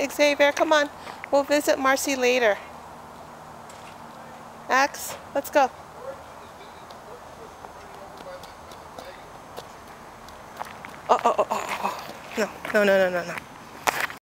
Xavier, come on. We'll visit Marcy later. Axe, let's go. Oh, oh, oh, oh, oh. No, no, no, no, no, no.